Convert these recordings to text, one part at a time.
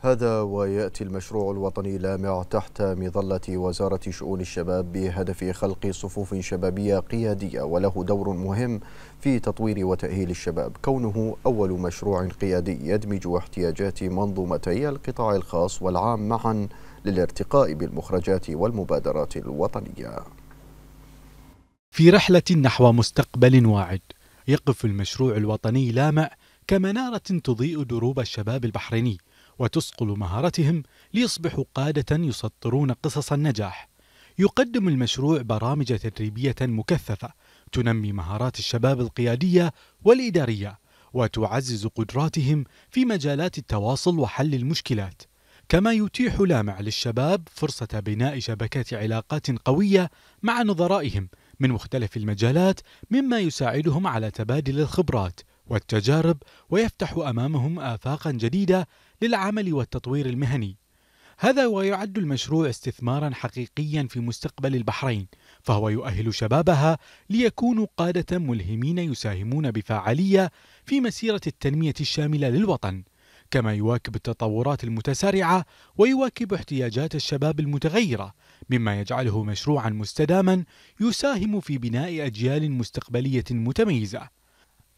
هذا ويأتي المشروع الوطني لامع تحت مظلة وزارة شؤون الشباب بهدف خلق صفوف شبابية قيادية وله دور مهم في تطوير وتأهيل الشباب. كونه أول مشروع قيادي يدمج احتياجات منظومتي القطاع الخاص والعام معا للارتقاء بالمخرجات والمبادرات الوطنية. في رحلة نحو مستقبل واعد يقف المشروع الوطني لامع كمنارة تضيء دروب الشباب البحريني. وتصقل مهارتهم ليصبحوا قادة يسطرون قصص النجاح. يقدم المشروع برامج تدريبية مكثفة تنمي مهارات الشباب القيادية والإدارية وتعزز قدراتهم في مجالات التواصل وحل المشكلات. كما يتيح لامع للشباب فرصة بناء شبكات علاقات قوية مع نظرائهم من مختلف المجالات مما يساعدهم على تبادل الخبرات والتجارب ويفتح أمامهم افاقا جديدة للعمل والتطوير المهني. هذا ويعد المشروع استثمارا حقيقيا في مستقبل البحرين، فهو يؤهل شبابها ليكونوا قادة ملهمين يساهمون بفاعلية في مسيرة التنمية الشاملة للوطن. كما يواكب التطورات المتسارعة ويواكب احتياجات الشباب المتغيرة مما يجعله مشروعا مستداما يساهم في بناء أجيال مستقبلية متميزة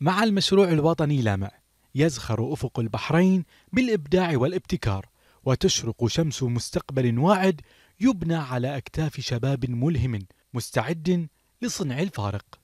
مع المشروع الوطني لامع يزخر أفق البحرين بالإبداع والابتكار وتشرق شمس مستقبل واعد يبنى على أكتاف شباب ملهم مستعد لصنع الفارق.